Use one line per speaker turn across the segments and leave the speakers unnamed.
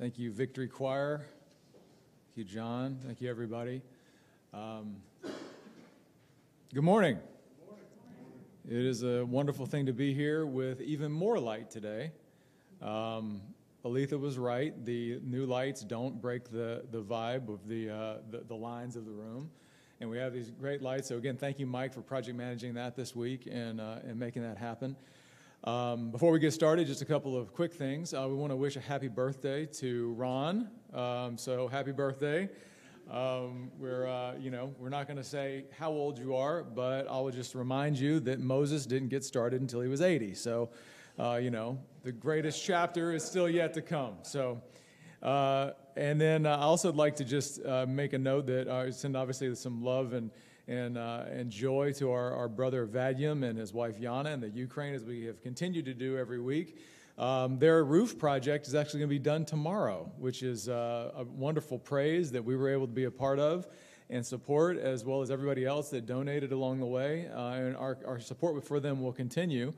Thank you, Victory Choir. Thank you, John. Thank you, everybody. Um, good morning. It is a wonderful thing to be here with even more light today. Um, Aletha was right. The new lights don't break the, the vibe of the, uh, the, the lines of the room. And we have these great lights. So, again, thank you, Mike, for project managing that this week and, uh, and making that happen. Um, before we get started, just a couple of quick things. Uh, we want to wish a happy birthday to Ron. Um, so, happy birthday. Um, we're, uh, you know, we're not going to say how old you are, but I will just remind you that Moses didn't get started until he was 80. So, uh, you know, the greatest chapter is still yet to come. So, uh, and then I also would like to just uh, make a note that I uh, send obviously some love and and, uh, and joy to our, our brother Vadim and his wife Yana in the Ukraine as we have continued to do every week. Um, their roof project is actually going to be done tomorrow, which is uh, a wonderful praise that we were able to be a part of and support, as well as everybody else that donated along the way. Uh, and our, our support for them will continue.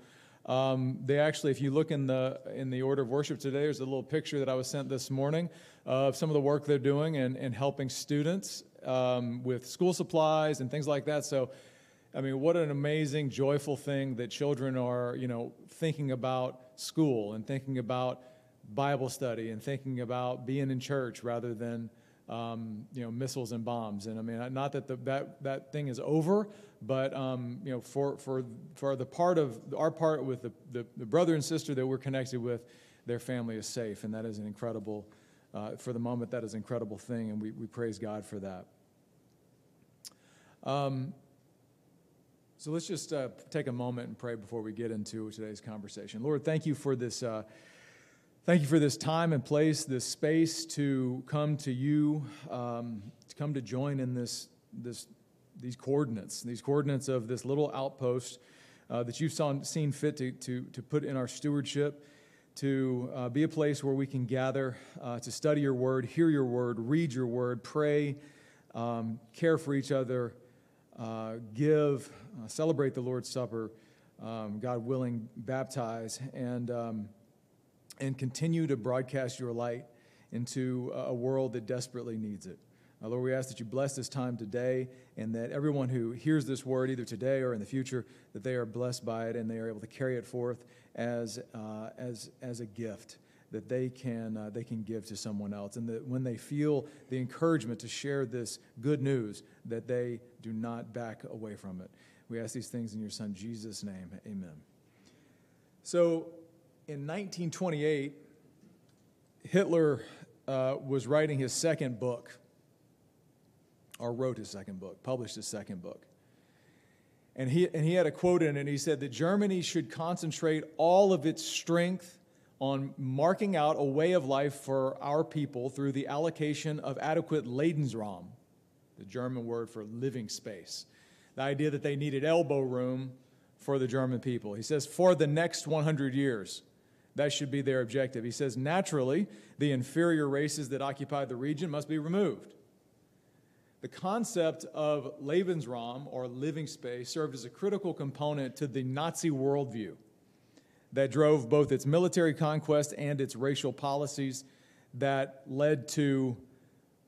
Um, they actually, if you look in the in the order of worship today, there's a little picture that I was sent this morning of some of the work they're doing and, and helping students um, with school supplies and things like that. So, I mean, what an amazing, joyful thing that children are, you know, thinking about school and thinking about Bible study and thinking about being in church rather than, um, you know, missiles and bombs. And I mean, not that the, that that thing is over, but um, you know, for for for the part of our part with the, the, the brother and sister that we're connected with, their family is safe, and that is an incredible uh, for the moment, that is an incredible thing, and we, we praise God for that. Um, so let's just uh, take a moment and pray before we get into today's conversation. Lord, thank you for this. Uh, thank you for this time and place, this space to come to you, um, to come to join in this this these coordinates, these coordinates of this little outpost uh, that you've seen fit to, to, to put in our stewardship to uh, be a place where we can gather uh, to study your word, hear your word, read your word, pray, um, care for each other, uh, give, uh, celebrate the Lord's Supper, um, God willing, baptize, and, um, and continue to broadcast your light into a world that desperately needs it. Uh, Lord, we ask that you bless this time today and that everyone who hears this word, either today or in the future, that they are blessed by it and they are able to carry it forth as, uh, as, as a gift that they can, uh, they can give to someone else. And that when they feel the encouragement to share this good news, that they do not back away from it. We ask these things in your Son, Jesus' name. Amen. So in 1928, Hitler uh, was writing his second book, or wrote his second book, published his second book. And he, and he had a quote in it, and he said that Germany should concentrate all of its strength on marking out a way of life for our people through the allocation of adequate Lebensraum, the German word for living space. The idea that they needed elbow room for the German people. He says, for the next 100 years, that should be their objective. He says, naturally, the inferior races that occupy the region must be removed. The concept of Lebensraum, or living space, served as a critical component to the Nazi worldview that drove both its military conquest and its racial policies that led to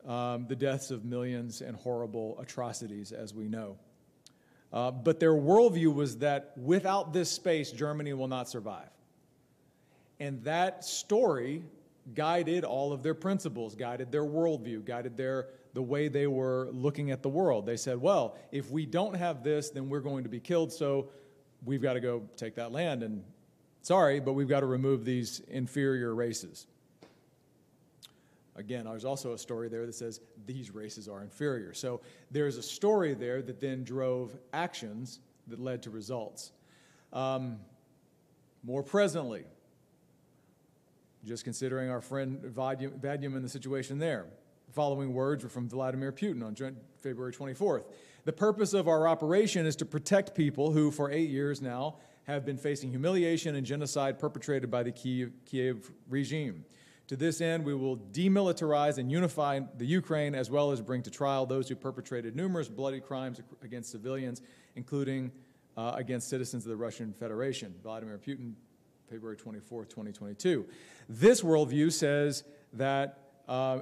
um, the deaths of millions and horrible atrocities, as we know. Uh, but their worldview was that without this space, Germany will not survive. And that story guided all of their principles, guided their worldview, guided their the way they were looking at the world. They said, well, if we don't have this, then we're going to be killed, so we've got to go take that land. And sorry, but we've got to remove these inferior races. Again, there's also a story there that says these races are inferior. So there's a story there that then drove actions that led to results. Um, more presently, just considering our friend Vadim and the situation there following words were from Vladimir Putin on February 24th. The purpose of our operation is to protect people who, for eight years now, have been facing humiliation and genocide perpetrated by the Kiev, regime. To this end, we will demilitarize and unify the Ukraine as well as bring to trial those who perpetrated numerous bloody crimes against civilians, including uh, against citizens of the Russian Federation. Vladimir Putin, February 24, 2022. This worldview says that uh,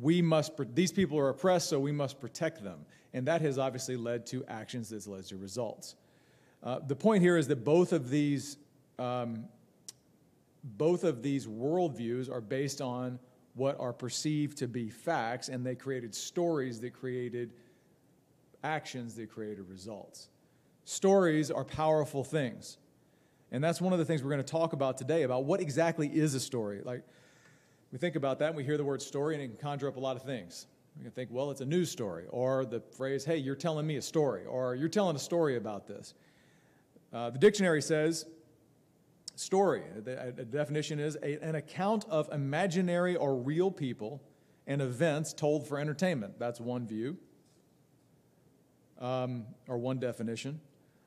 we must, these people are oppressed, so we must protect them. And that has obviously led to actions that's led to results. Uh, the point here is that both of these, um, both of these worldviews are based on what are perceived to be facts, and they created stories that created actions that created results. Stories are powerful things. And that's one of the things we're going to talk about today about what exactly is a story. Like, we think about that and we hear the word story and it can conjure up a lot of things. We can think, well, it's a news story, or the phrase, hey, you're telling me a story, or you're telling a story about this. Uh, the dictionary says story, the, the definition is a, an account of imaginary or real people and events told for entertainment. That's one view, um, or one definition.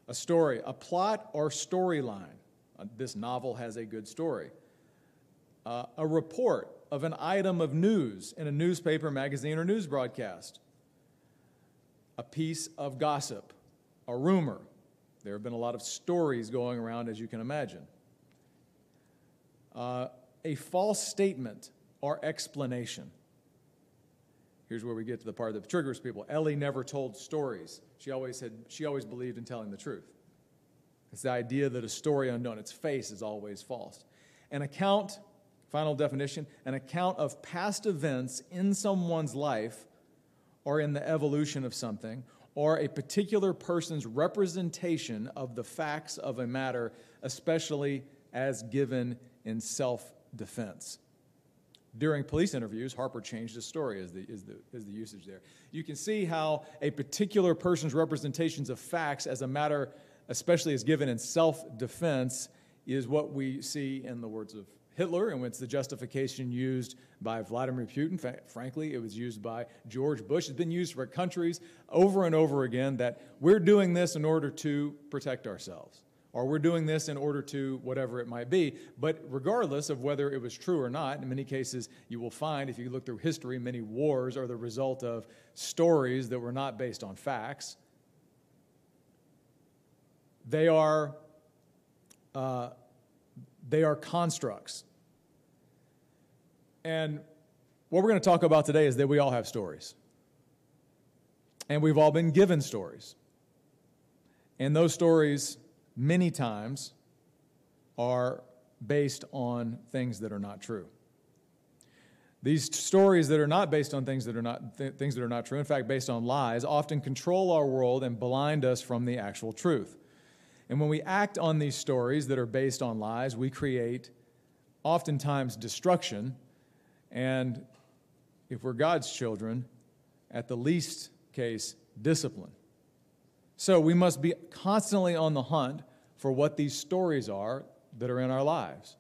A story, a plot or storyline. Uh, this novel has a good story. Uh, a report of an item of news in a newspaper, magazine, or news broadcast. A piece of gossip, a rumor. There have been a lot of stories going around, as you can imagine. Uh, a false statement or explanation. Here's where we get to the part that triggers people. Ellie never told stories. She always had she always believed in telling the truth. It's the idea that a story unknown, its face is always false. An account, final definition, an account of past events in someone's life or in the evolution of something, or a particular person's representation of the facts of a matter, especially as given in self defense. During police interviews, Harper changed his story as the, is, the, is the usage there. You can see how a particular person's representations of facts as a matter, especially as given in self defense, is what we see in the words of Hitler, and it's the justification used by Vladimir Putin. Frankly, it was used by George Bush. It's been used for countries over and over again that we're doing this in order to protect ourselves, or we're doing this in order to whatever it might be. But regardless of whether it was true or not, in many cases, you will find, if you look through history, many wars are the result of stories that were not based on facts. They are. Uh, they are constructs. And what we're going to talk about today is that we all have stories. And we've all been given stories. And those stories, many times, are based on things that are not true. These stories that are not based on things that are not th- things that are not true, in fact, based on lies, often control our world and blind us from the actual truth. And when we act on these stories that are based on lies, we create oftentimes destruction. And if we're God's children, at the least case, discipline. So we must be constantly on the hunt for what these stories are that are in our lives.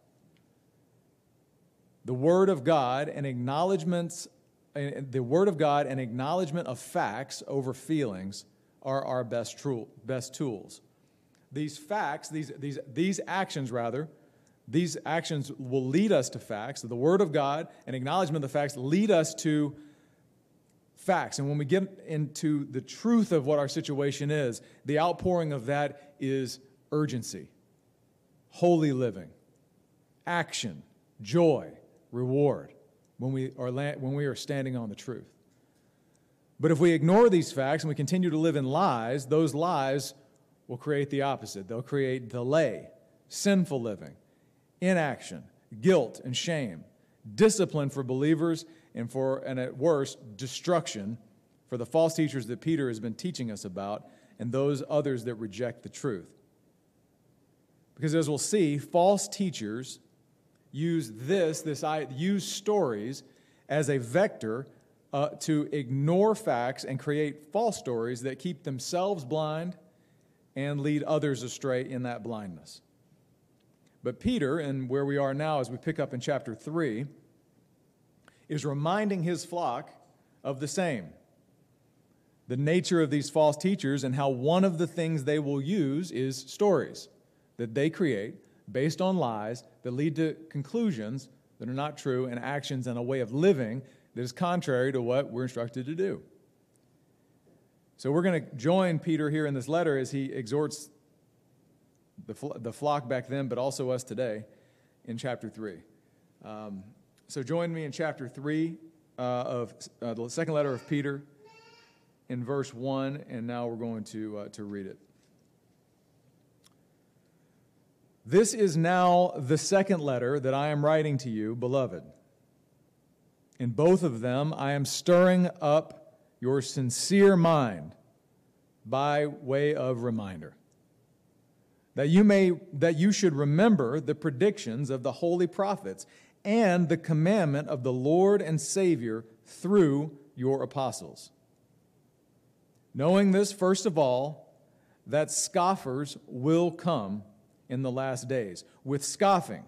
The Word of God and acknowledgments, the Word of God and acknowledgement of facts over feelings are our best, tool, best tools these facts, these, these, these actions rather, these actions will lead us to facts. The Word of God and acknowledgement of the facts lead us to facts. And when we get into the truth of what our situation is, the outpouring of that is urgency, holy living, action, joy, reward when we are, when we are standing on the truth. But if we ignore these facts and we continue to live in lies, those lies will create the opposite. They'll create delay, sinful living, inaction, guilt and shame, discipline for believers, and for, and at worst, destruction for the false teachers that Peter has been teaching us about and those others that reject the truth. Because as we'll see, false teachers use this, this I use stories as a vector uh, to ignore facts and create false stories that keep themselves blind and lead others astray in that blindness. But Peter, and where we are now as we pick up in chapter 3, is reminding his flock of the same the nature of these false teachers and how one of the things they will use is stories that they create based on lies that lead to conclusions that are not true and actions and a way of living that is contrary to what we're instructed to do. So we're going to join Peter here in this letter as he exhorts the, the flock back then, but also us today in chapter 3. Um, So join me in chapter 3 uh, of uh, the second letter of Peter in verse 1, and now we're going to, uh, to read it. This is now the second letter that I am writing to you, beloved. In both of them, I am stirring up your sincere mind by way of reminder that you may that you should remember the predictions of the holy prophets and the commandment of the Lord and Savior through your apostles knowing this first of all that scoffers will come in the last days with scoffing,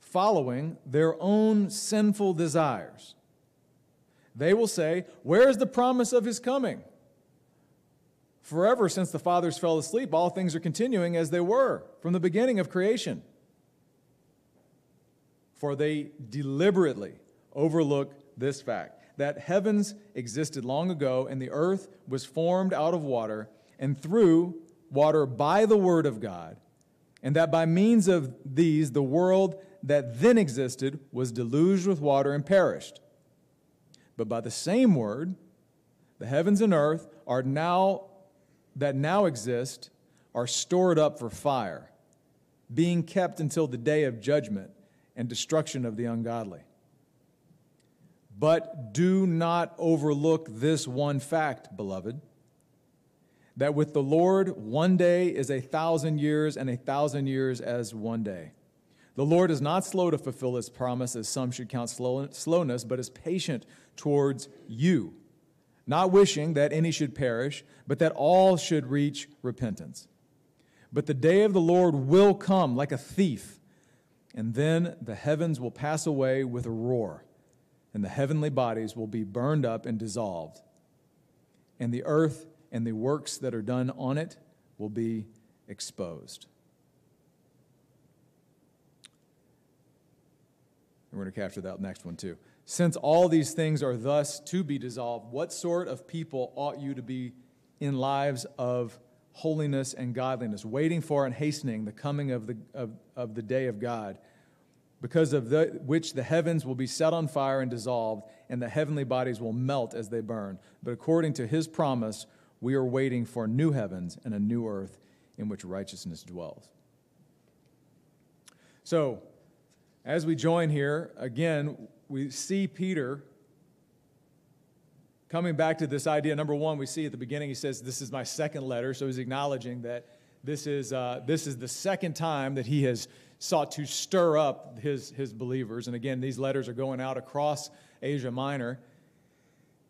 following their own sinful desires. They will say, Where is the promise of his coming? Forever since the fathers fell asleep, all things are continuing as they were from the beginning of creation. For they deliberately overlook this fact that heavens existed long ago and the earth was formed out of water and through water by the word of God, and that by means of these the world that then existed was deluged with water and perished. But by the same word, the heavens and earth are now that now exist are stored up for fire, being kept until the day of judgment and destruction of the ungodly. But do not overlook this one fact, beloved that with the Lord, one day is a thousand years, and a thousand years as one day. The Lord is not slow to fulfill his promise, as some should count slowness, but is patient towards you, not wishing that any should perish, but that all should reach repentance. But the day of the Lord will come like a thief, and then the heavens will pass away with a roar, and the heavenly bodies will be burned up and dissolved, and the earth and the works that are done on it will be exposed. And we're going to capture that next one too. Since all these things are thus to be dissolved, what sort of people ought you to be in lives of holiness and godliness, waiting for and hastening the coming of the, of, of the day of God, because of the, which the heavens will be set on fire and dissolved, and the heavenly bodies will melt as they burn. But according to his promise, we are waiting for new heavens and a new earth in which righteousness dwells. So, as we join here, again, we see Peter coming back to this idea. Number one, we see at the beginning, he says, This is my second letter. So he's acknowledging that this is, uh, this is the second time that he has sought to stir up his, his believers. And again, these letters are going out across Asia Minor.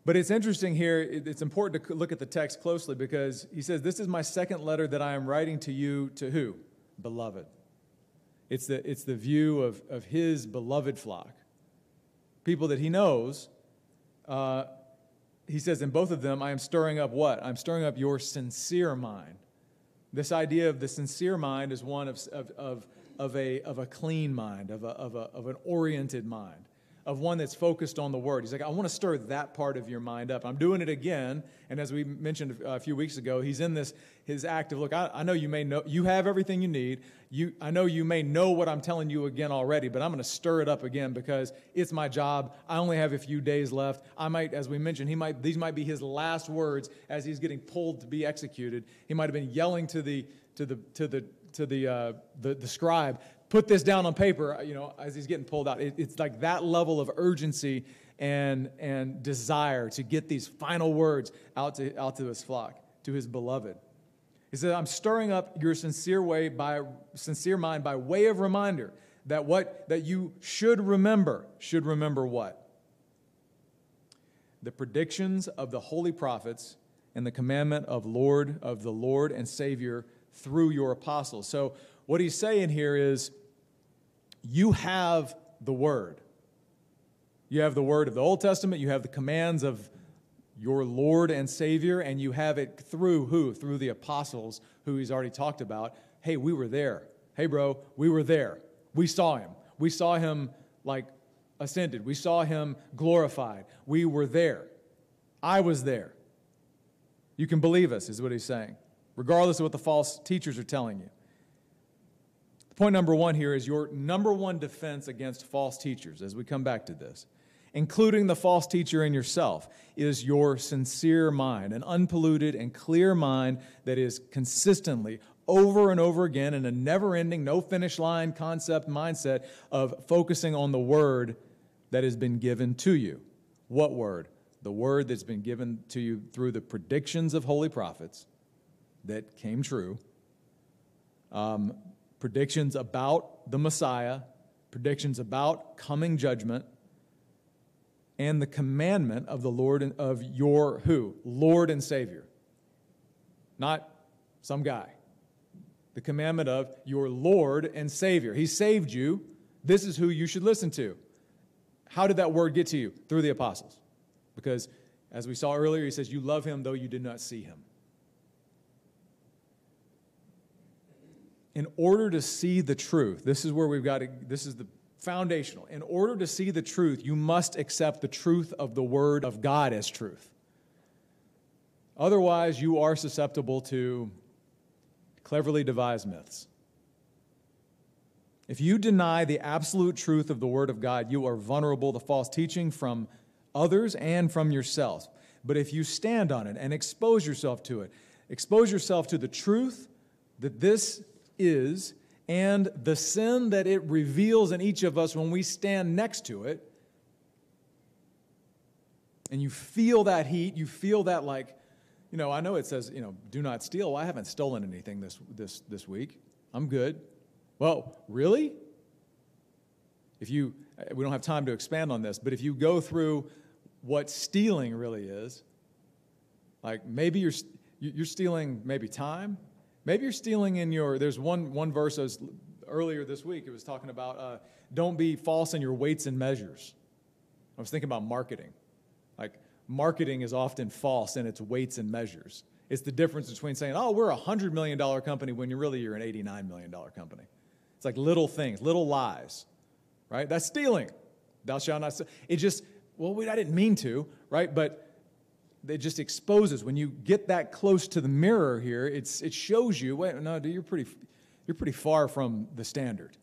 But it's interesting here, it's important to look at the text closely because he says, This is my second letter that I am writing to you to who? Beloved. It's the, it's the view of, of his beloved flock, people that he knows. Uh, he says, In both of them, I am stirring up what? I'm stirring up your sincere mind. This idea of the sincere mind is one of, of, of, of, a, of a clean mind, of, a, of, a, of an oriented mind of one that's focused on the word. He's like, I want to stir that part of your mind up. I'm doing it again. And as we mentioned a few weeks ago, he's in this his act of look. I, I know you may know you have everything you need. You I know you may know what I'm telling you again already, but I'm going to stir it up again because it's my job. I only have a few days left. I might, as we mentioned, he might these might be his last words as he's getting pulled to be executed. He might have been yelling to the to the to the to the, uh, the, the scribe, put this down on paper, uh, you know, as he's getting pulled out. It, it's like that level of urgency and, and desire to get these final words out to, out to his flock, to his beloved. He said, I'm stirring up your sincere way by sincere mind by way of reminder that what that you should remember, should remember what? The predictions of the holy prophets and the commandment of Lord of the Lord and Savior through your apostles. So what he's saying here is you have the Word. You have the Word of the Old Testament, you have the commands of your Lord and Savior, and you have it through who? Through the apostles who he's already talked about. Hey, we were there. Hey, bro, we were there. We saw him. We saw him like ascended. We saw him glorified. We were there. I was there. You can believe us, is what he's saying, regardless of what the false teachers are telling you. Point number one here is your number one defense against false teachers, as we come back to this, including the false teacher in yourself, is your sincere mind, an unpolluted and clear mind that is consistently, over and over again, in a never ending, no finish line concept mindset of focusing on the word that has been given to you. What word? The word that's been given to you through the predictions of holy prophets that came true. Um, predictions about the Messiah, predictions about coming judgment, and the commandment of the Lord and of your who? Lord and Savior. Not some guy. The commandment of your Lord and Savior. He saved you. This is who you should listen to. How did that word get to you? Through the apostles. Because as we saw earlier, he says, You love him though you did not see him. In order to see the truth, this is where we've got to, this is the foundational. In order to see the truth, you must accept the truth of the Word of God as truth. Otherwise, you are susceptible to cleverly devised myths. If you deny the absolute truth of the Word of God, you are vulnerable to false teaching from others and from yourself. But if you stand on it and expose yourself to it, expose yourself to the truth that this is and the sin that it reveals in each of us when we stand next to it. And you feel that heat, you feel that like, you know, I know it says, you know, do not steal. Well, I haven't stolen anything this, this, this week. I'm good. Well, really? If you, we don't have time to expand on this, but if you go through what stealing really is, like maybe you're, you're stealing maybe time, Maybe you're stealing in your, there's one, one verse was, earlier this week, it was talking about uh, don't be false in your weights and measures. I was thinking about marketing. Like, marketing is often false in its weights and measures. It's the difference between saying, oh, we're a $100 million company when you're really you're an $89 million company. It's like little things, little lies, right? That's stealing. Thou shalt not. It just, well, I didn't mean to, right? But it just exposes when you get that close to the mirror here it's, it shows you wait no dude, you're pretty you're pretty far from the standard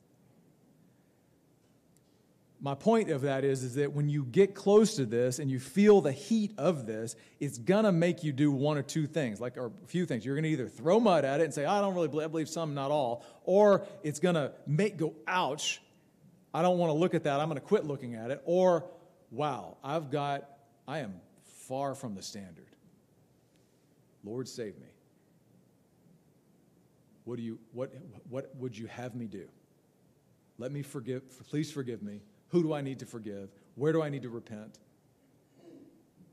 my point of that is, is that when you get close to this and you feel the heat of this, it's gonna make you do one or two things, like or a few things. You're gonna either throw mud at it and say, I don't really believe, I believe some, not all, or it's gonna make go, ouch, I don't wanna look at that, I'm gonna quit looking at it, or wow, I've got, I am far from the standard. Lord, save me. What, do you, what, what would you have me do? Let me forgive, please forgive me. Who do I need to forgive? Where do I need to repent?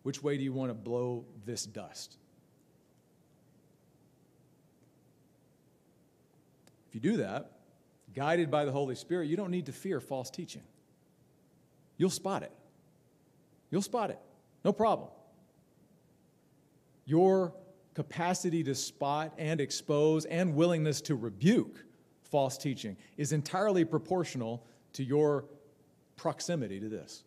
Which way do you want to blow this dust? If you do that, guided by the Holy Spirit, you don't need to fear false teaching. You'll spot it. You'll spot it. No problem. Your capacity to spot and expose and willingness to rebuke false teaching is entirely proportional to your proximity to this.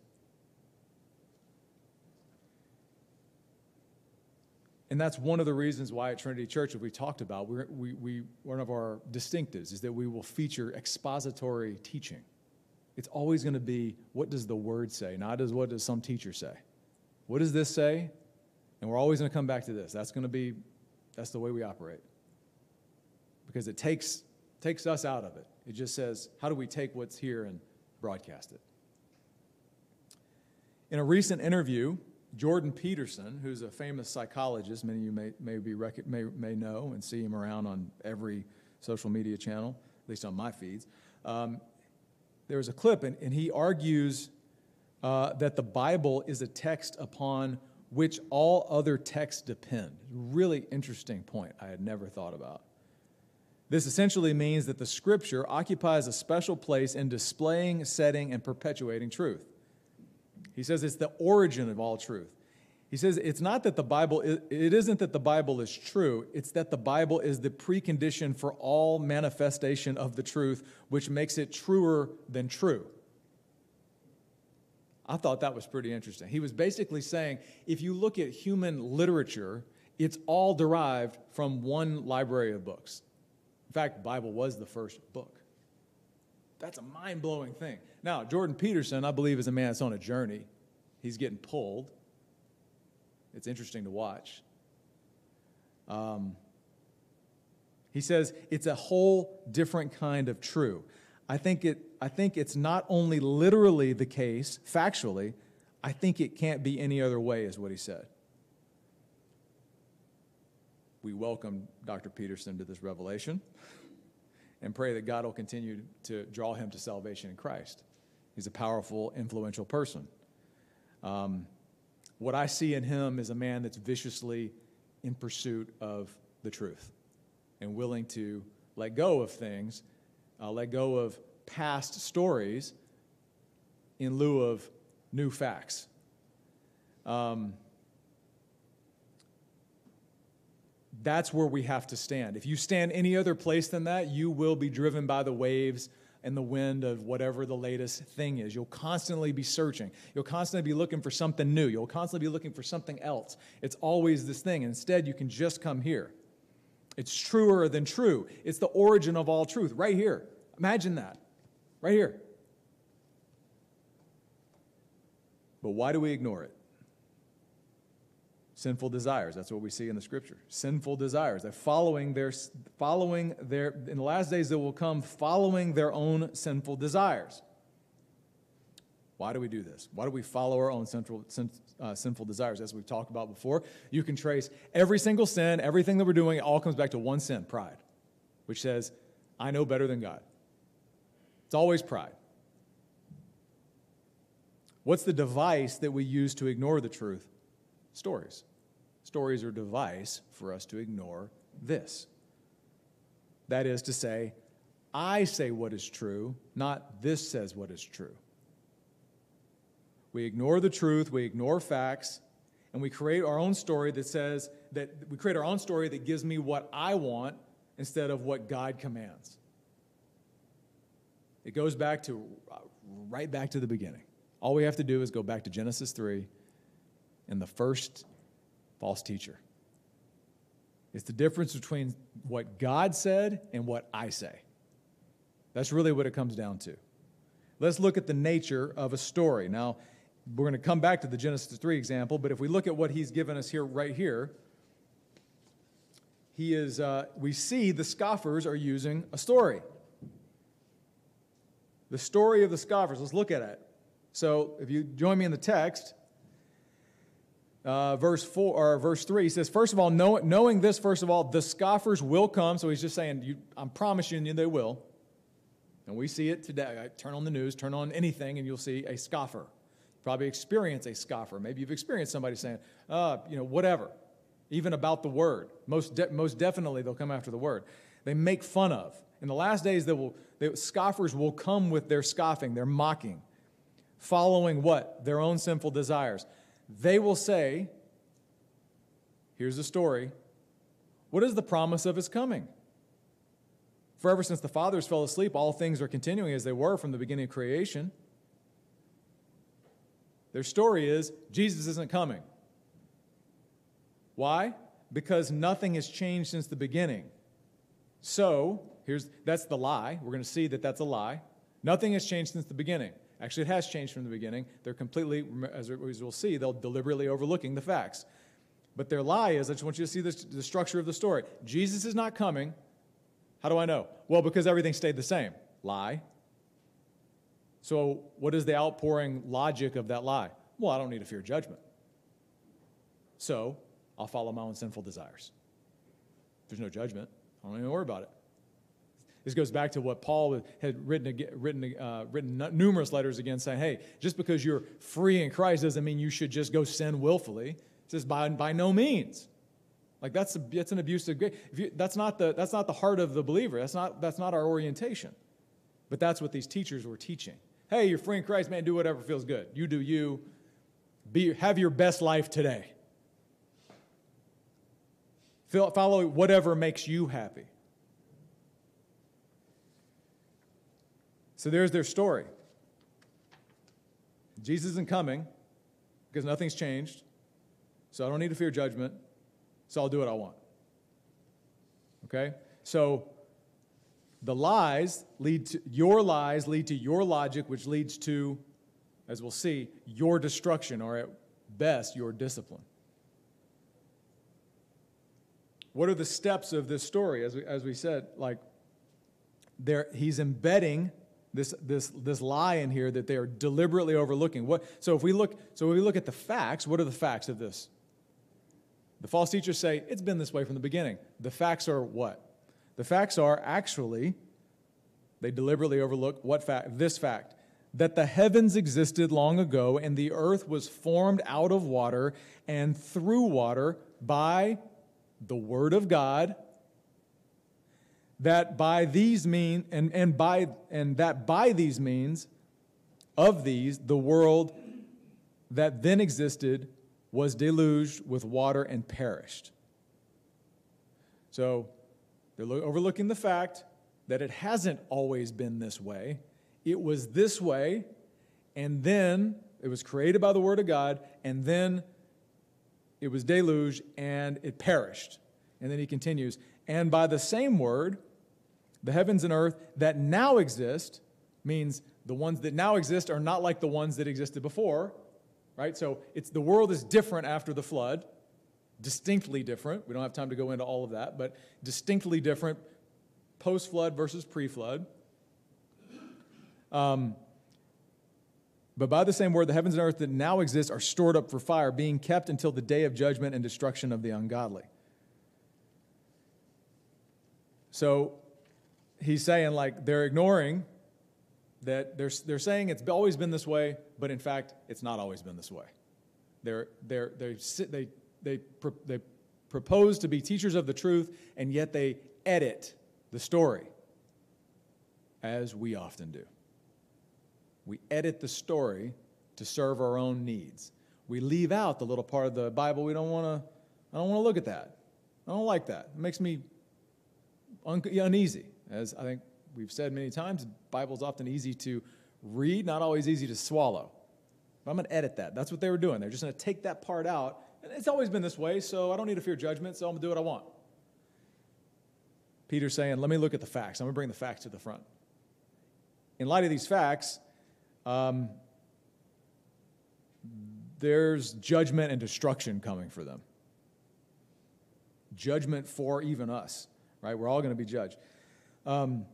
And that's one of the reasons why at Trinity Church, as we talked about, we we, one of our distinctives is that we will feature expository teaching. It's always going to be what does the word say, not as what does some teacher say. What does this say? And we're always going to come back to this. That's going to be, that's the way we operate. Because it takes, takes us out of it. It just says, how do we take what's here and broadcast it? In a recent interview, Jordan Peterson, who's a famous psychologist, many of you may, may, be may, may know and see him around on every social media channel, at least on my feeds. Um, there was a clip, and, and he argues uh, that the Bible is a text upon which all other texts depend. Really interesting point I had never thought about. This essentially means that the scripture occupies a special place in displaying, setting, and perpetuating truth. He says it's the origin of all truth. He says it's not that the Bible, it isn't that the Bible is true, it's that the Bible is the precondition for all manifestation of the truth, which makes it truer than true. I thought that was pretty interesting. He was basically saying if you look at human literature, it's all derived from one library of books. In fact, the Bible was the first book. that's a mind blowing thing. Now, Jordan Peterson, I believe, is a man that's on a journey. He's getting pulled. It's interesting to watch. Um, he says it's a whole different kind of true. I think, it, I think it's not only literally the case, factually, I think it can't be any other way, is what he said. We welcome Dr. Peterson to this revelation and pray that God will continue to draw him to salvation in Christ. He's a powerful, influential person. Um, what I see in him is a man that's viciously in pursuit of the truth and willing to let go of things, uh, let go of past stories in lieu of new facts. Um, that's where we have to stand. If you stand any other place than that, you will be driven by the waves and the wind of whatever the latest thing is. You'll constantly be searching. You'll constantly be looking for something new. You'll constantly be looking for something else. It's always this thing. Instead, you can just come here. It's truer than true. It's the origin of all truth, right here. Imagine that, right here. But why do we ignore it? sinful desires. That's what we see in the scripture. Sinful desires. They're following their, following their, in the last days they will come following their own sinful desires. Why do we do this? Why do we follow our own central, sin, uh, sinful desires? As we've talked about before, you can trace every single sin, everything that we're doing, it all comes back to one sin pride, which says, I know better than God. It's always pride. What's the device that we use to ignore the truth? Stories. Stories are a device for us to ignore this. That is to say, I say what is true, not this says what is true. We ignore the truth, we ignore facts, and we create our own story that says that we create our own story that gives me what I want instead of what God commands. It goes back to right back to the beginning. All we have to do is go back to Genesis 3 and the first false teacher. It's the difference between what God said and what I say. That's really what it comes down to. Let's look at the nature of a story. Now, we're going to come back to the Genesis 3 example, but if we look at what he's given us here, right here, he is, uh, we see the scoffers are using a story. The story of the scoffers. Let's look at it. So, if you join me in the text, uh, verse four or verse three, he says, first of all, know, knowing this, first of all, the scoffers will come. So he's just saying, I'm promising you they will. And we see it today. Turn on the news, turn on anything, and you'll see a scoffer. Probably experience a scoffer. Maybe you've experienced somebody saying, uh, you know, whatever, even about the word. Most, de- most definitely, they'll come after the word. They make fun of. In the last days, they will, they, scoffers will come with their scoffing, their mocking, following what? Their own sinful desires they will say, Here's the story. What is the promise of his coming? For ever since the fathers fell asleep, all things are continuing as they were from the beginning of creation. Their story is Jesus isn't coming. Why? Because nothing has changed since the beginning. So, here's that's the lie. We're going to see that that's a lie. Nothing has changed since the beginning. Actually, it has changed from the beginning. They're completely, as we'll see, they're deliberately overlooking the facts. But their lie is I just want you to see this, the structure of the story. Jesus is not coming. How do I know? Well, because everything stayed the same. Lie. So, what is the outpouring logic of that lie? Well, I don't need to fear judgment. So, I'll follow my own sinful desires. There's no judgment. I don't even worry about it. This goes back to what Paul had written, written, uh, written numerous letters again, saying, hey, just because you're free in Christ doesn't mean you should just go sin willfully. It says, by, by no means. Like that's, a, that's an abuse of grace. That's, not the, that's not the heart of the believer. That's not, that's not our orientation. But that's what these teachers were teaching. Hey, you're free in Christ, man, do whatever feels good. You do you. Be, have your best life today. Follow whatever makes you happy. So there's their story. Jesus isn't coming because nothing's changed. So I don't need to fear judgment. So I'll do what I want. Okay? So The lies lead to your lies lead to your logic, which leads to, as we'll see, your destruction, or at best, your discipline. What are the steps of this story? As we, as we said, like there, he's embedding this, this, this lie in here that they are deliberately overlooking. What, so if we look, so if we look at the facts, what are the facts of this? The false teachers say it's been this way from the beginning. The facts are what? The facts are actually, they deliberately overlook what fact? This fact that the heavens existed long ago and the earth was formed out of water and through water by the word of God that by these means and, and by and that by these means of these the world that then existed was deluged with water and perished so they're overlooking the fact that it hasn't always been this way. It was this way and then it was created by the word of god and then it was deluged and it perished. And then he continues and by the same word the heavens and earth that now exist means the ones that now exist are not like the ones that existed before, right? So it's the world is different after the flood, distinctly different. We don't have time to go into all of that, but distinctly different post flood versus pre flood. Um, but by the same word, the heavens and earth that now exist are stored up for fire, being kept until the day of judgment and destruction of the ungodly. So he's saying like they're ignoring that they're, they're saying it's always been this way, but in fact, it's not always been this way. They're, they're, they're, they, they, they propose to be teachers of the truth, and yet they edit the story, as we often do. We edit the story to serve our own needs. We leave out the little part of the Bible we don't want to. I don't want to look at that. I don't like that. It makes me un- uneasy. As I think we've said many times, the Bible is often easy to read, not always easy to swallow. But I'm going to edit that. That's what they were doing. They're just going to take that part out. And it's always been this way, so I don't need to fear judgment, so I'm going to do what I want. Peter's saying, let me look at the facts. I'm going to bring the facts to the front. In light of these facts, um, there's judgment and destruction coming for them. Judgment for even us, right? We're all going to be judged. Um,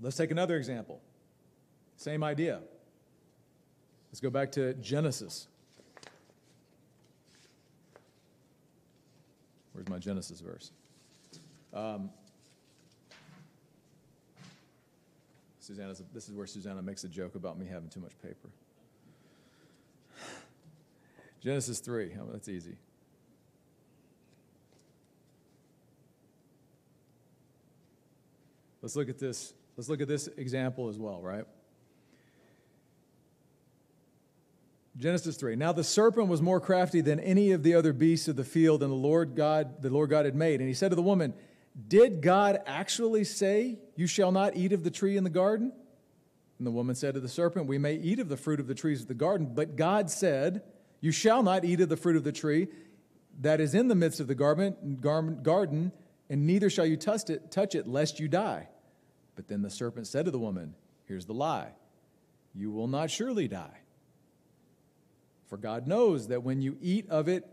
let's take another example. Same idea. Let's go back to Genesis. Where's my Genesis verse? Um, Susanna's, this is where Susanna makes a joke about me having too much paper. Genesis 3, oh, that's easy. Let's look at this. Let's look at this example as well, right? Genesis 3. Now the serpent was more crafty than any of the other beasts of the field and the Lord God, the Lord God had made. And he said to the woman, Did God actually say, You shall not eat of the tree in the garden? And the woman said to the serpent, We may eat of the fruit of the trees of the garden, but God said, You shall not eat of the fruit of the tree that is in the midst of the garden, and neither shall you touch it, touch it, lest you die. But then the serpent said to the woman, Here's the lie you will not surely die. For God knows that when you eat of it,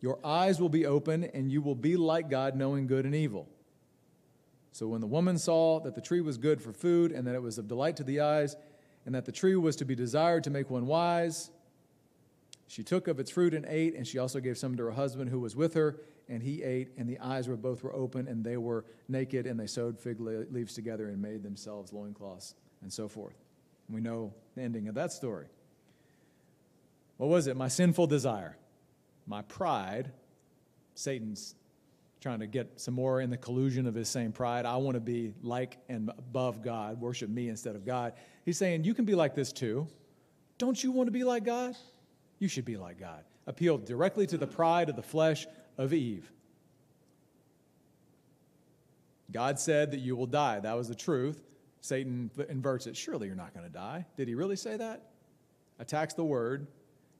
your eyes will be open, and you will be like God, knowing good and evil. So when the woman saw that the tree was good for food, and that it was of delight to the eyes, and that the tree was to be desired to make one wise, she took of its fruit and ate, and she also gave some to her husband who was with her, and he ate, and the eyes were both were open, and they were naked, and they sewed fig leaves together and made themselves loincloths, and so forth. We know the ending of that story. What was it? My sinful desire, my pride. Satan's trying to get some more in the collusion of his same pride. I want to be like and above God, worship me instead of God. He's saying, You can be like this too. Don't you want to be like God? You should be like God. Appealed directly to the pride of the flesh of Eve. God said that you will die. That was the truth. Satan inverts it. Surely you're not going to die. Did he really say that? Attacks the word,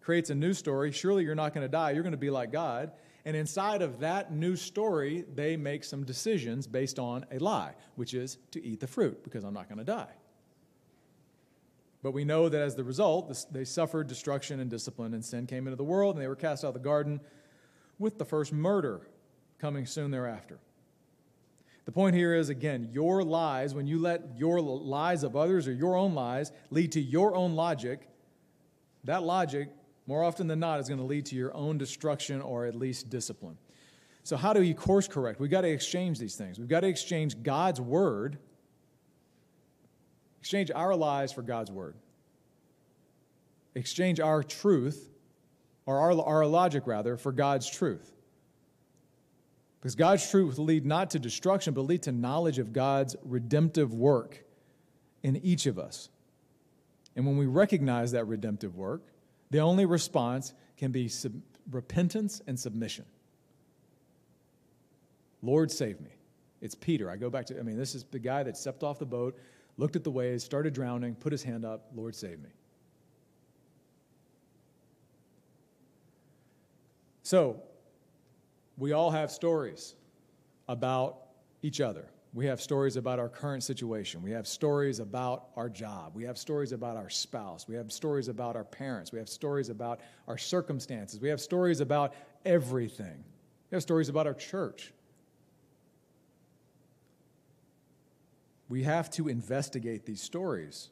creates a new story. Surely you're not going to die. You're going to be like God. And inside of that new story, they make some decisions based on a lie, which is to eat the fruit because I'm not going to die. But we know that as the result, they suffered destruction and discipline, and sin came into the world, and they were cast out of the garden with the first murder coming soon thereafter. The point here is again, your lies, when you let your lies of others or your own lies lead to your own logic, that logic, more often than not, is going to lead to your own destruction or at least discipline. So, how do you course correct? We've got to exchange these things. We've got to exchange God's word, exchange our lies for God's word, exchange our truth, or our, our logic rather, for God's truth. Because God's truth will lead not to destruction, but lead to knowledge of God's redemptive work in each of us. And when we recognize that redemptive work, the only response can be sub- repentance and submission. Lord, save me. It's Peter. I go back to, I mean, this is the guy that stepped off the boat, looked at the waves, started drowning, put his hand up, Lord, save me. So, we all have stories about each other. We have stories about our current situation. We have stories about our job. We have stories about our spouse. We have stories about our parents. We have stories about our circumstances. We have stories about everything. We have stories about our church. We have to investigate these stories.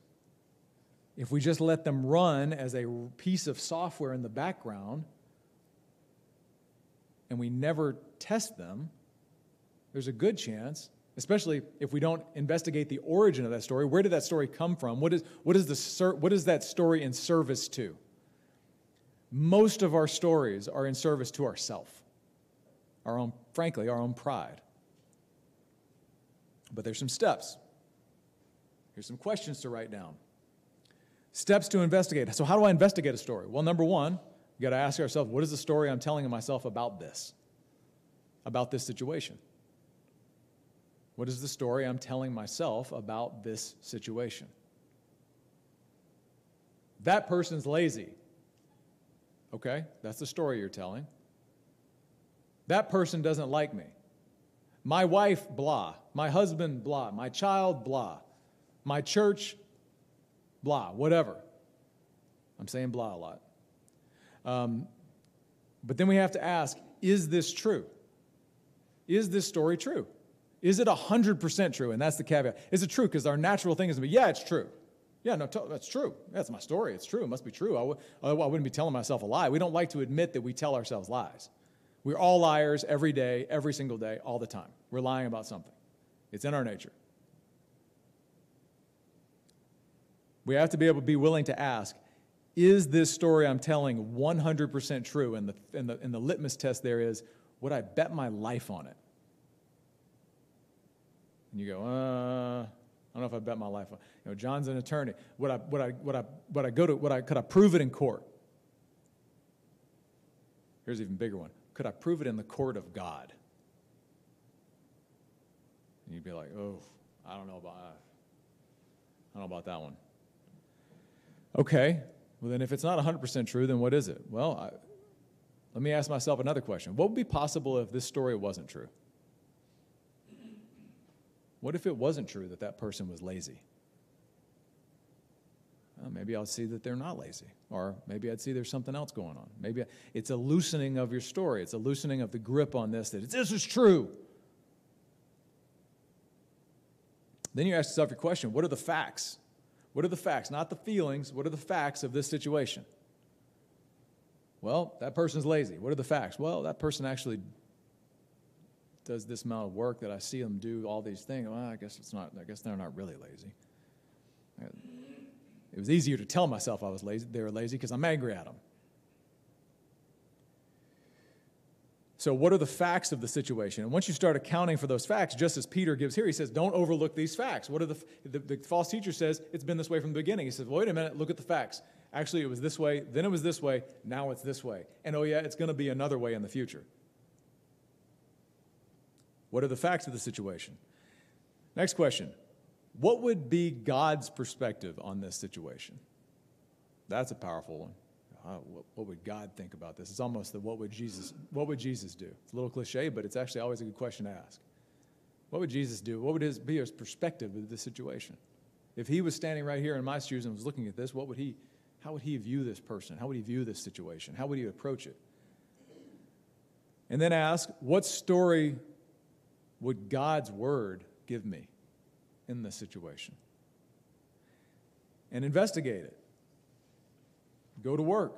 If we just let them run as a piece of software in the background, and we never test them, there's a good chance, especially if we don't investigate the origin of that story. Where did that story come from? What is, what is, the, what is that story in service to? Most of our stories are in service to ourself, our own, frankly, our own pride. But there's some steps. Here's some questions to write down. Steps to investigate. So, how do I investigate a story? Well, number one, we got to ask ourselves what is the story I'm telling myself about this, about this situation? What is the story I'm telling myself about this situation? That person's lazy. Okay, that's the story you're telling. That person doesn't like me. My wife, blah. My husband, blah. My child, blah. My church, blah. Whatever. I'm saying blah a lot. Um, but then we have to ask is this true? Is this story true? Is it 100% true? And that's the caveat. Is it true? Because our natural thing is to be, yeah, it's true. Yeah, no, that's true. That's my story. It's true. It must be true. I w- I wouldn't be telling myself a lie. We don't like to admit that we tell ourselves lies. We're all liars every day, every single day, all the time. We're lying about something, it's in our nature. We have to be able to be willing to ask is this story I'm telling 100% true? And the, and, the, and the litmus test there is would I bet my life on it? And you go, uh, I don't know if I bet my life on. You know, John's an attorney. Would I, would I, would I, would I go to? Would I? Could I prove it in court? Here's an even bigger one. Could I prove it in the court of God? And you'd be like, oh, I don't know about. I don't know about that one. Okay, well, then, if it's not 100% true, then what is it? Well, I, let me ask myself another question. What would be possible if this story wasn't true? What if it wasn't true that that person was lazy? Well, maybe I'll see that they're not lazy. Or maybe I'd see there's something else going on. Maybe it's a loosening of your story. It's a loosening of the grip on this that this is true. Then you ask yourself your question what are the facts? What are the facts? Not the feelings. What are the facts of this situation? Well, that person's lazy. What are the facts? Well, that person actually does this amount of work that I see them do all these things. Well, I guess it's not. I guess they're not really lazy. Uh, it was easier to tell myself I was lazy. They were lazy because I'm angry at them. So, what are the facts of the situation? And once you start accounting for those facts, just as Peter gives here, he says, don't overlook these facts. What are the, the, the false teacher says it's been this way from the beginning. He says, wait a minute, look at the facts. Actually, it was this way, then it was this way, now it's this way. And oh, yeah, it's going to be another way in the future. What are the facts of the situation? Next question What would be God's perspective on this situation? That's a powerful one. uh, what, what, would God think about this? It's almost the what would Jesus what would Jesus do? It's a little cliche, but it's actually always a good question to ask. What would Jesus do? What would his, be his perspective of this situation? If he was standing right here in my shoes and was looking at this, what would he, how would he view this person? How would he view this situation? How would he approach it? And then ask, what story would God's word give me in this situation? And investigate it. Go to work.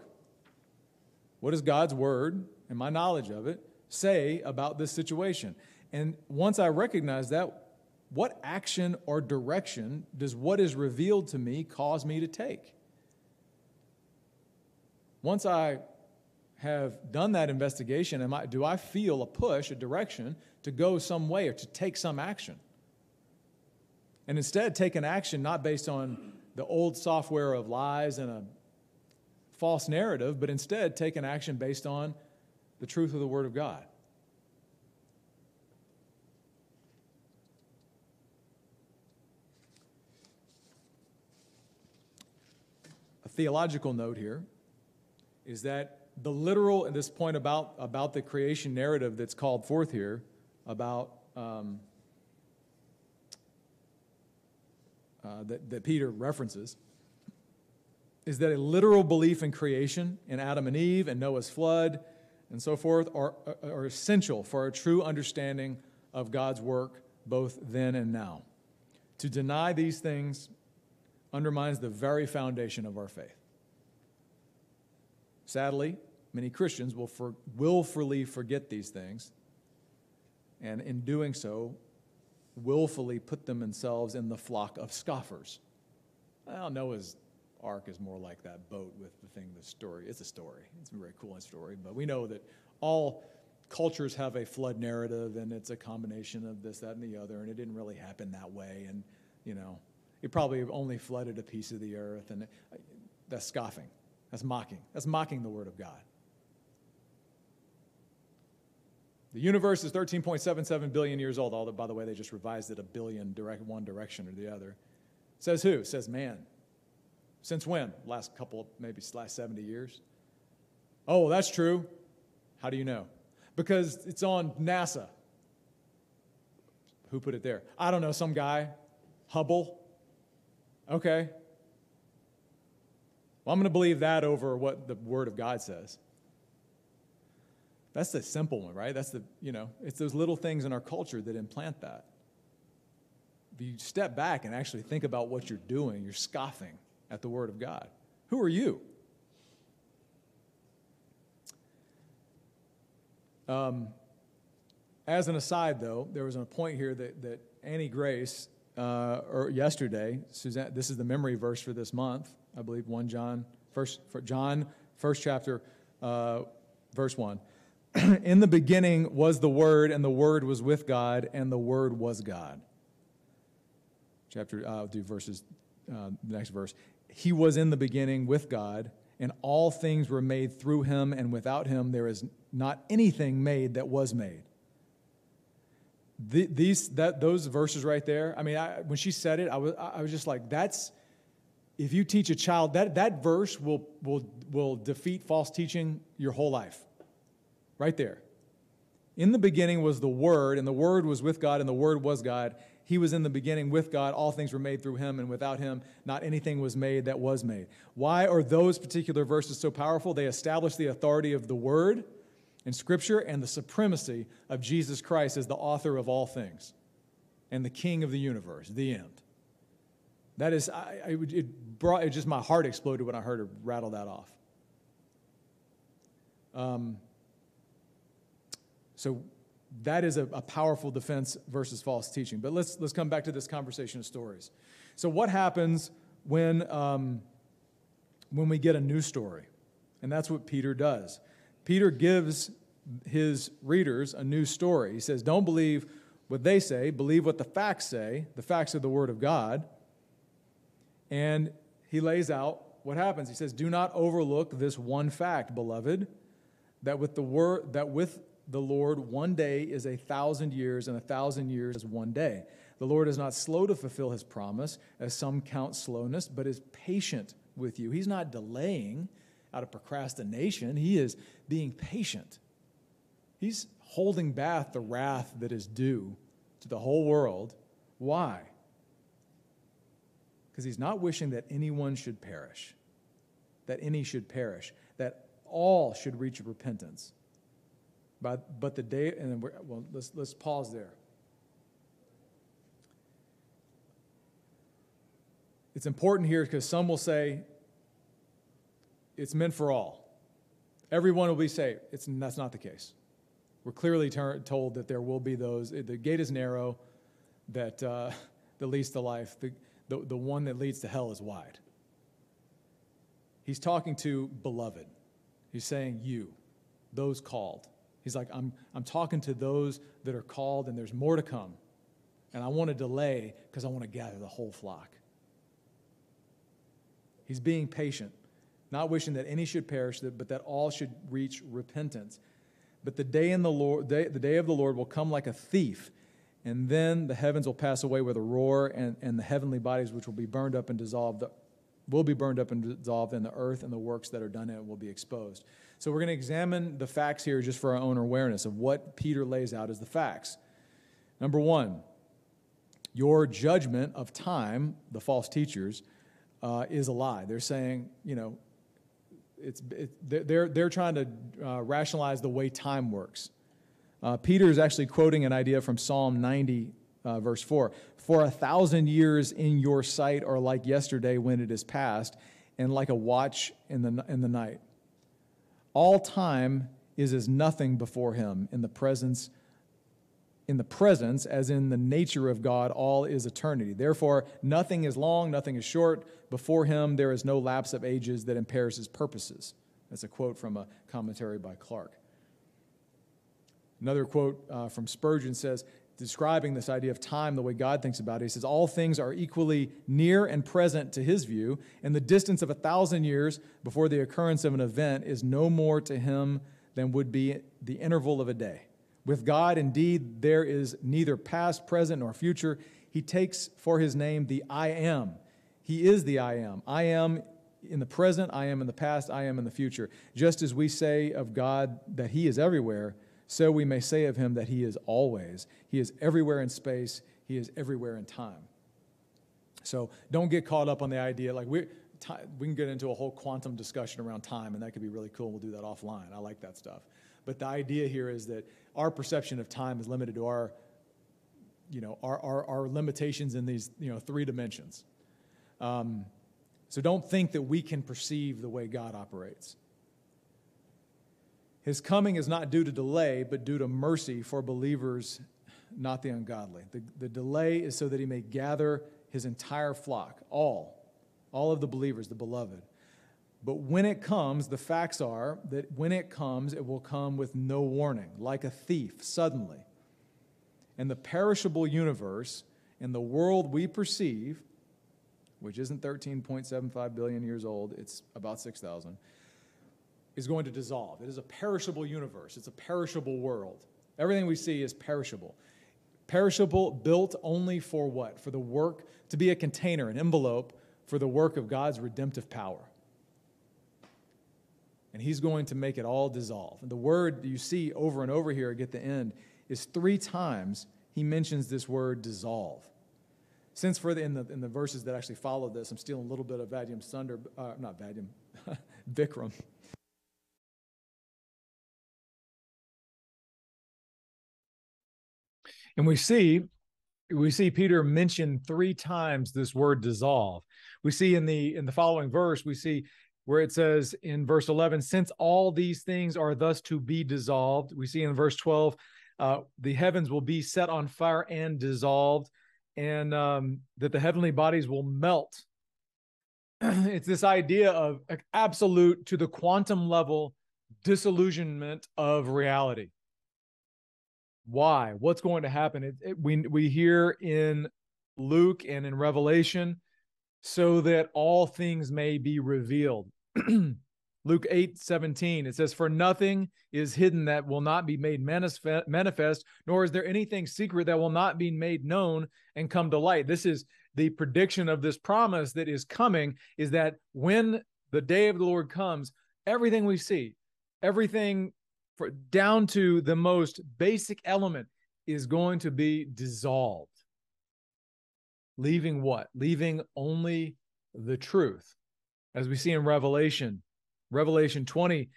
What does God's word and my knowledge of it say about this situation? And once I recognize that, what action or direction does what is revealed to me cause me to take? Once I have done that investigation, am I, do I feel a push, a direction to go some way or to take some action? And instead, take an action not based on the old software of lies and a false narrative, but instead take an action based on the truth of the Word of God. A theological note here is that the literal, at this point about, about the creation narrative that's called forth here, about um, uh, that, that Peter references, is that a literal belief in creation, in Adam and Eve, and Noah's flood, and so forth, are, are essential for a true understanding of God's work both then and now. To deny these things undermines the very foundation of our faith. Sadly, many Christians will for, willfully forget these things, and in doing so, willfully put themselves in the flock of scoffers. Well, Noah's ark is more like that boat with the thing, the story. It's a story. It's a very cool story, but we know that all cultures have a flood narrative, and it's a combination of this, that, and the other, and it didn't really happen that way, and you know, it probably only flooded a piece of the earth, and that's scoffing. That's mocking. That's mocking the Word of God. The universe is 13.77 billion years old, although, by the way, they just revised it a billion direct one direction or the other. Says who? Says man. Since when? Last couple, maybe last 70 years. Oh, that's true. How do you know? Because it's on NASA. Who put it there? I don't know, some guy. Hubble. Okay. Well, I'm going to believe that over what the Word of God says. That's the simple one, right? That's the, you know, it's those little things in our culture that implant that. If you step back and actually think about what you're doing, you're scoffing at the Word of God. Who are you? Um, as an aside, though, there was a point here that, that Annie Grace, uh, or yesterday, Suzanne, this is the memory verse for this month, I believe, 1 John, first, John, first chapter, uh, verse 1. In the beginning was the Word, and the Word was with God, and the Word was God. Chapter, uh, do verses, uh, the next verse. He was in the beginning with God, and all things were made through him, and without him there is not anything made that was made. The, these, that, those verses right there, I mean, I, when she said it, I was, I was just like, that's, if you teach a child, that, that verse will, will, will defeat false teaching your whole life. Right there. In the beginning was the Word, and the Word was with God, and the Word was God. He was in the beginning with God. All things were made through him, and without him, not anything was made that was made. Why are those particular verses so powerful? They establish the authority of the Word in Scripture and the supremacy of Jesus Christ as the author of all things and the King of the universe. The end. That is, I, I, it brought, it just my heart exploded when I heard her rattle that off. Um, so that is a, a, powerful defense versus false teaching. But let's, let's come back to this conversation of stories. So, what happens when, um, when we get a new story? And that's what Peter does. Peter gives his readers a new story. He says, Don't believe what they say, believe what the facts say, the facts of the Word of God. And he lays out what happens. He says, Do not overlook this one fact, beloved, that with the word that with the Lord, one day is a thousand years, and a thousand years is one day. The Lord is not slow to fulfill his promise, as some count slowness, but is patient with you. He's not delaying, out of procrastination. He is being patient. He's holding back the wrath that is due to the whole world. Why? Because he's not wishing that anyone should perish, that any should perish, that all should reach repentance. But, but the day, and well, let's, let's pause there. It's important here because some will say it's meant for all. Everyone will be saved. It's, that's not the case. We're clearly ter- told that there will be those. The gate is narrow, that, uh, that leads to life. The, the, the one that leads to hell is wide. He's talking to beloved. He's saying, You, those called. He's like, I'm, I'm talking to those that are called, and there's more to come. And I want to delay because I want to gather the whole flock. He's being patient, not wishing that any should perish, but that all should reach repentance. But the day in the Lord, day, the day of the Lord will come like a thief, and then the heavens will pass away with a roar, and, and the heavenly bodies which will be burned up and dissolved will be burned up and dissolved, and the earth and the works that are done in it will be exposed. So we're going to examine the facts here just for our own awareness of what Peter lays out as the facts. Number one, your judgment of time, the false teachers, uh, is a lie. They're saying, you know, it's, it, they're, they're trying to uh, rationalize the way time works. Uh, Peter is actually quoting an idea from Psalm 90, uh, verse 4. For a thousand years in your sight are like yesterday when it is past, and like a watch in the, in the night. All time is as nothing before him in the presence in the presence as in the nature of God all is eternity. Therefore nothing is long, nothing is short before him there is no lapse of ages that impairs his purposes. That's a quote from a commentary by Clark Another quote uh, from Spurgeon says, describing this idea of time the way God thinks about it, he says, All things are equally near and present to his view, and the distance of a thousand years before the occurrence of an event is no more to him than would be the interval of a day. With God, indeed, there is neither past, present, nor future. He takes for his name the I am. He is the I am. I am in the present, I am in the past, I am in the future. Just as we say of God that he is everywhere, so we may say of him that he is always. He is everywhere in space, he is everywhere in time. So don't get caught up on the idea like we we can get into a whole quantum discussion around time, and that could be really cool. We'll do that offline. I like that stuff. But the idea here is that our perception of time is limited to our, you know, our, our, our limitations in these, you know, three dimensions. Um, so don't think that we can perceive the way God operates. His coming is not due to delay, but due to mercy for believers, not the ungodly. The, the delay is so that he may gather his entire flock, all, all of the believers, the beloved. But when it comes, the facts are that when it comes, it will come with no warning, like a thief, suddenly. And the perishable universe and the world we perceive, which isn't 13.75 billion years old, it's about 6,000 is going to dissolve. It is a perishable universe, it's a perishable world. Everything we see is perishable. Perishable, built only for what? For the work, to be a container, an envelope for the work of God's redemptive power. And He's going to make it all dissolve. And the word you see over and over here at the end is three times He mentions this word dissolve. Since for the, in, the, in the verses that actually follow this, I'm stealing a little bit of Vadim Sunder, uh, not Vadim, Vikram. And we see we see Peter mention three times this word dissolve. We see in the in the following verse, we see where it says in verse 11, since all these things are thus to be dissolved. We see in verse 12, uh, the heavens will be set on fire and dissolved, and um, that the heavenly bodies will melt. it's this idea of absolute to the quantum level disillusionment of reality. Why? What's going to happen? It, it, we we hear in Luke and in Revelation, so that all things may be revealed. Luke 8 17, it says, For nothing is hidden that will not be made manifest, nor is there anything secret that will not be made known and come to light. This is the prediction of this promise that is coming is that when the day of the Lord comes, everything we see, everything for, down to the most basic element is going to be dissolved. Leaving what? Leaving only the truth. As we see in Revelation, Revelation 20,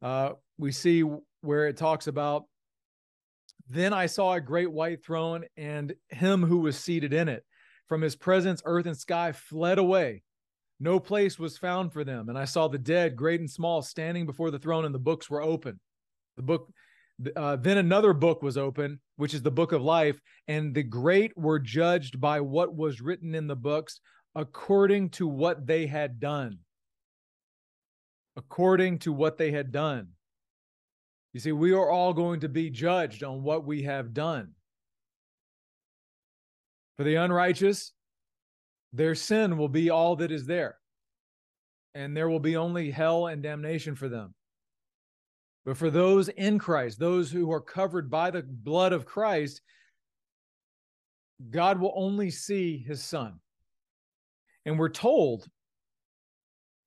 uh, we see where it talks about then I saw a great white throne and him who was seated in it. From his presence, earth and sky fled away. No place was found for them. And I saw the dead, great and small, standing before the throne, and the books were open. The book, uh, then another book was open, which is the book of life. And the great were judged by what was written in the books according to what they had done. According to what they had done. You see, we are all going to be judged on what we have done. For the unrighteous, their sin will be all that is there, and there will be only hell and damnation for them. But for those in Christ, those who are covered by the blood of Christ, God will only see his son. And we're told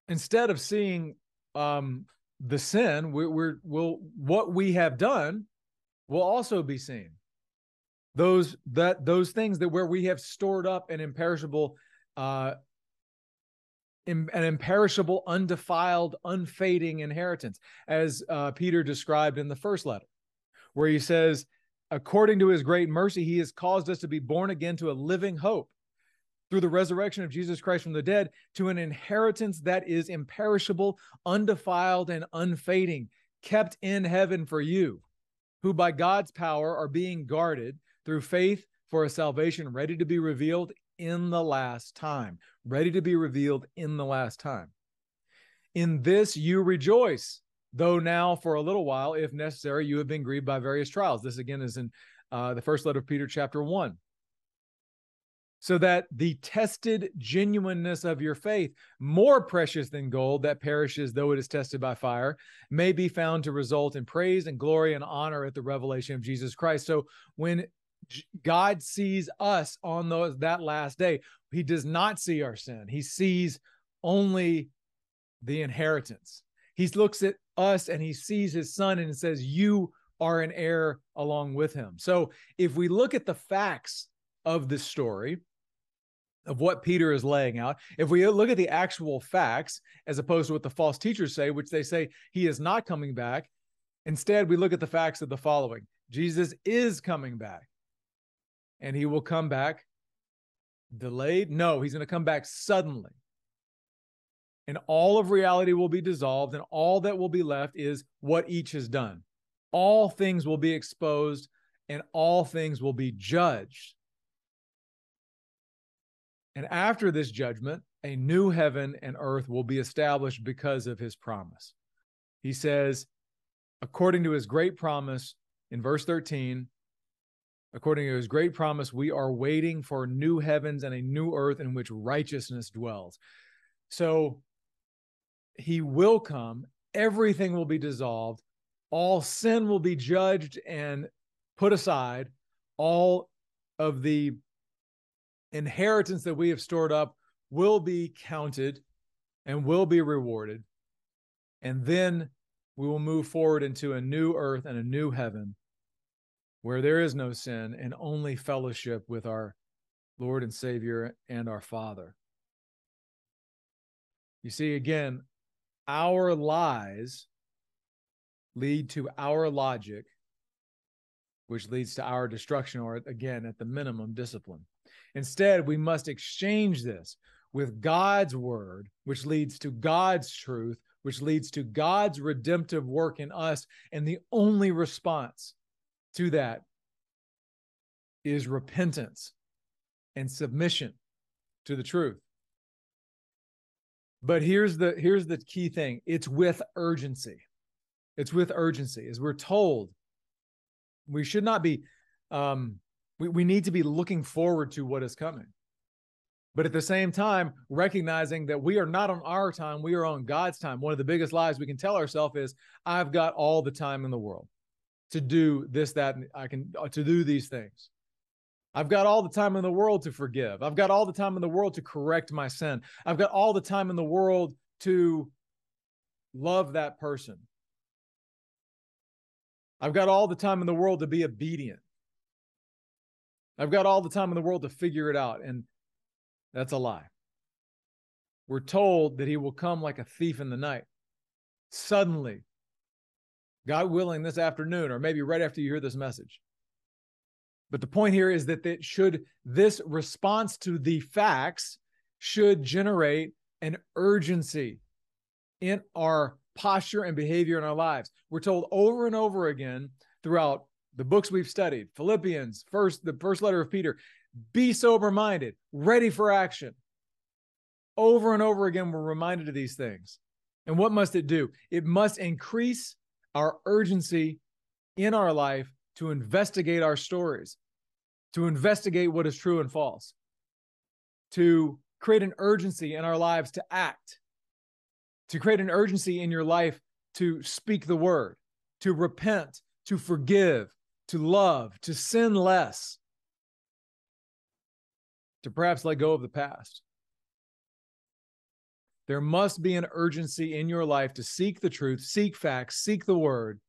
instead of seeing um, the sin, we, we're will what we have done will also be seen. Those that those things that where we have stored up an imperishable, uh, an imperishable, undefiled, unfading inheritance, as uh, Peter described in the first letter, where he says, "According to His great mercy, He has caused us to be born again to a living hope." through the resurrection of Jesus Christ from the dead to an inheritance that is imperishable, undefiled, and unfading, kept in heaven for you, who by God's power are being guarded through faith for a salvation ready to be revealed in the last time. Ready to be revealed in the last time. In this you rejoice, though now for a little while, if necessary, you have been grieved by various trials. This again is in uh, the first letter of Peter, chapter 1 so that the tested genuineness of your faith, more precious than gold that perishes though it is tested by fire, may be found to result in praise and glory and honor at the revelation of Jesus Christ. So when God sees us on those that last day, he does not see our sin. He sees only the inheritance. He looks at us and he sees his son and says, You are an heir along with him. So if we look at the facts of this story, of what Peter is laying out. If we look at the actual facts, as opposed to what the false teachers say, which they say he is not coming back, instead, we look at the facts of the following Jesus is coming back. And he will come back delayed? No, he's going to come back suddenly. And all of reality will be dissolved, and all that will be left is what each has done. All things will be exposed, and all things will be judged. And after this judgment, a new heaven and earth will be established because of his promise. He says, according to his great promise in verse 13, according to his great promise, we are waiting for new heavens and a new earth in which righteousness dwells. So he will come, everything will be dissolved, all sin will be judged and put aside, all of the inheritance that we have stored up will be counted and will be rewarded. And then we will move forward into a new earth and a new heaven where there is no sin and only fellowship with our Lord and Savior and our Father. You see, again, our lies lead to our logic, which leads to our destruction, or again, at the minimum, discipline. Instead, we must exchange this with God's word, which leads to God's truth, which leads to God's redemptive work in us. And the only response to that is repentance and submission to the truth. But here's the here's the key thing. It's with urgency. It's with urgency. As we're told, we should not be um, we, we need to be looking forward to what is coming. But at the same time, recognizing that we are not on our time, we are on God's time. One of the biggest lies we can tell ourselves is, I've got all the time in the world to do this, that, and I can uh, to do these things. I've got all the time in the world to forgive. I've got all the time in the world to correct my sin. I've got all the time in the world to love that person. I've got all the time in the world to be obedient. I've got all the time in the world to figure it out. And that's a lie. We're told that he will come like a thief in the night. Suddenly, God willing, this afternoon, or maybe right after you hear this message. But the point here is that it should this response to the facts should generate an urgency in our posture and behavior in our lives. We're told over and over again throughout the books we've studied, Philippians, first the first letter of Peter, be sober minded, ready for action. Over and over again, we're reminded of these things. And what must it do? It must increase our urgency in our life to investigate our stories, to investigate what is true and false, to create an urgency in our lives to act, to create an urgency in your life to speak the word, to repent, to forgive, to love, to sin less, to perhaps let go of the past. There must be an urgency in your life to seek the truth, seek facts, seek the word,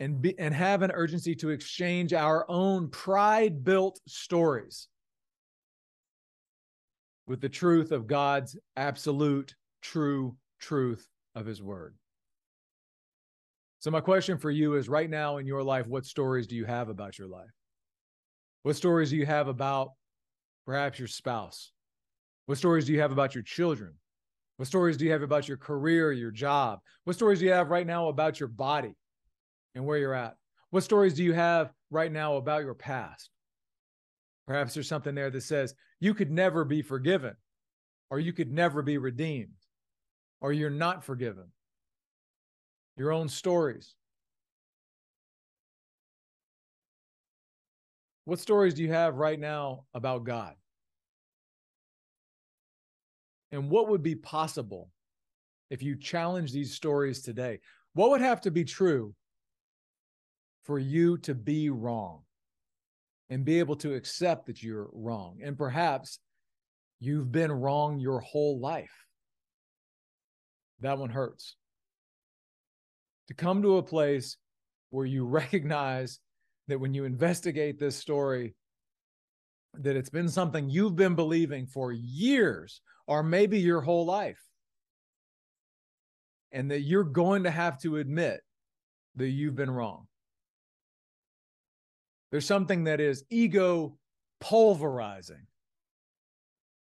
and, be, and have an urgency to exchange our own pride built stories with the truth of God's absolute, true truth of His Word. So, my question for you is right now in your life, what stories do you have about your life? What stories do you have about perhaps your spouse? What stories do you have about your children? What stories do you have about your career, your job? What stories do you have right now about your body and where you're at? What stories do you have right now about your past? Perhaps there's something there that says you could never be forgiven, or you could never be redeemed, or you're not forgiven. Your own stories. What stories do you have right now about God? And what would be possible if you challenge these stories today? What would have to be true for you to be wrong? and be able to accept that you're wrong. And perhaps you've been wrong your whole life. That one hurts. To come to a place where you recognize that when you investigate this story, that it's been something you've been believing for years or maybe your whole life. And that you're going to have to admit that you've been wrong. There's something that is ego pulverizing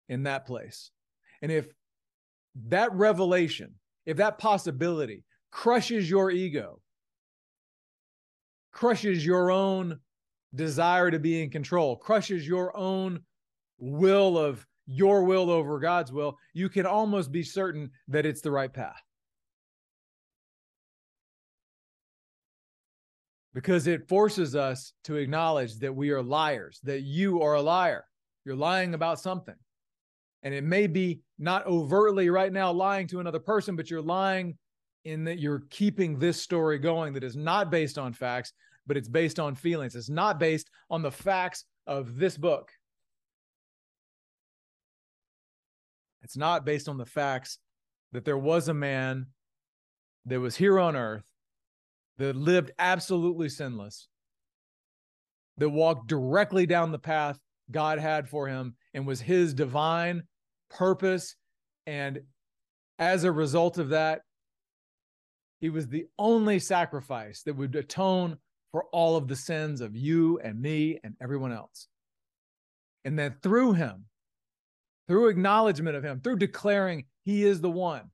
in that place. And if that revelation, if that possibility crushes your ego, crushes your own desire to be in control, crushes your own will of your will over God's will, you can almost be certain that it's the right path. because it forces us to acknowledge that we are liars, that you are a liar. You're lying about something. And it may be not overtly right now lying to another person, but you're lying in that you're keeping this story going that is not based on facts, but it's based on feelings. It's not based on the facts of this book. It's not based on the facts that there was a man that was here on earth that lived absolutely sinless, that walked directly down the path God had for him and was his divine purpose. And as a result of that, he was the only sacrifice that would atone for all of the sins of you and me and everyone else. And then through him, through acknowledgement of him, through declaring he is the one,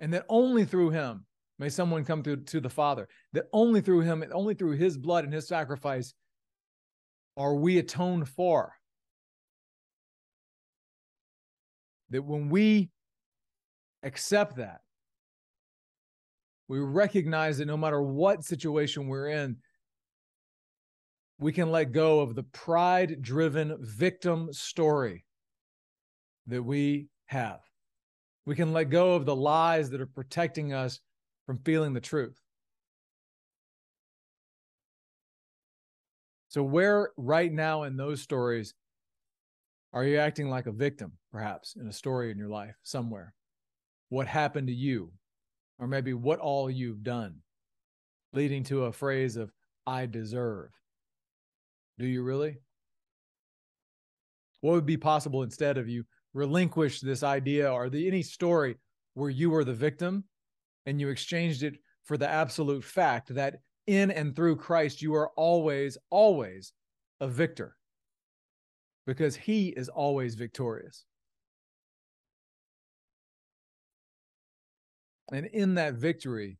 and that only through him May someone come through to the Father. That only through him, only through his blood and his sacrifice are we atoned for. That when we accept that, we recognize that no matter what situation we're in, we can let go of the pride driven victim story that we have. We can let go of the lies that are protecting us from feeling the truth. So, where right now in those stories are you acting like a victim, perhaps, in a story in your life somewhere? What happened to you? Or maybe what all you've done, leading to a phrase of, I deserve. Do you really? What would be possible instead of you relinquish this idea or the, any story where you were the victim and you exchanged it for the absolute fact that in and through Christ, you are always, always a victor because he is always victorious. And in that victory,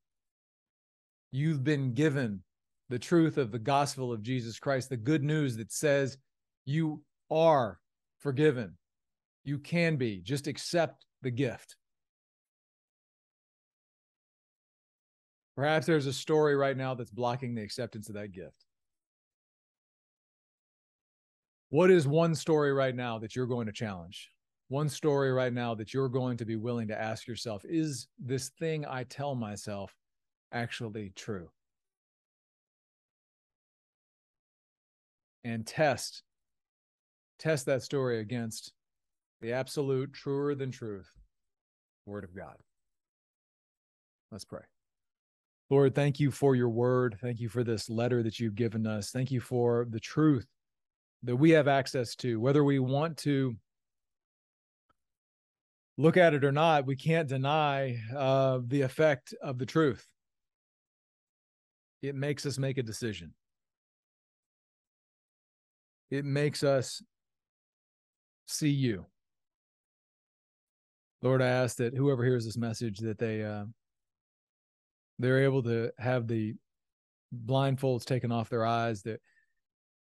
you've been given the truth of the gospel of Jesus Christ, the good news that says you are forgiven. You can be. Just accept the gift. Perhaps there's a story right now that's blocking the acceptance of that gift. What is one story right now that you're going to challenge? One story right now that you're going to be willing to ask yourself is this thing I tell myself actually true? And test test that story against the absolute truer than truth word of God. Let's pray. Lord, thank you for your word. Thank you for this letter that you've given us. Thank you for the truth that we have access to, whether we want to look at it or not, we can't deny uh, the effect of the truth. It makes us make a decision. It makes us see you. Lord, I ask that whoever hears this message that they uh, they're able to have the blindfolds taken off their eyes that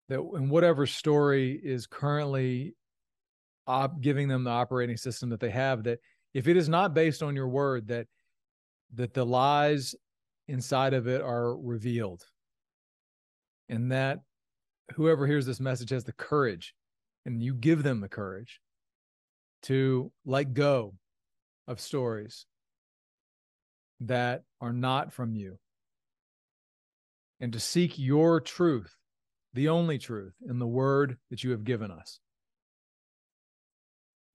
that in whatever story is currently op- giving them the operating system that they have that if it is not based on your word that that the lies inside of it are revealed and that whoever hears this message has the courage and you give them the courage to let go of stories that are not from you and to seek your truth, the only truth in the word that you have given us.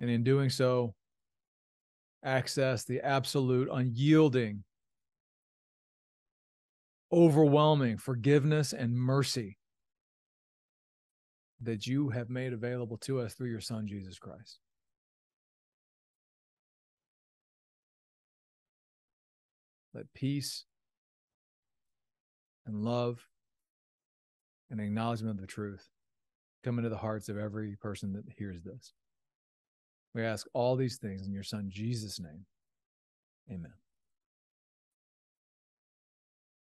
And in doing so, access the absolute, unyielding, overwhelming forgiveness and mercy that you have made available to us through your Son, Jesus Christ. Let peace and love and acknowledgement of the truth come into the hearts of every person that hears this. We ask all these things in your Son, Jesus' name. Amen.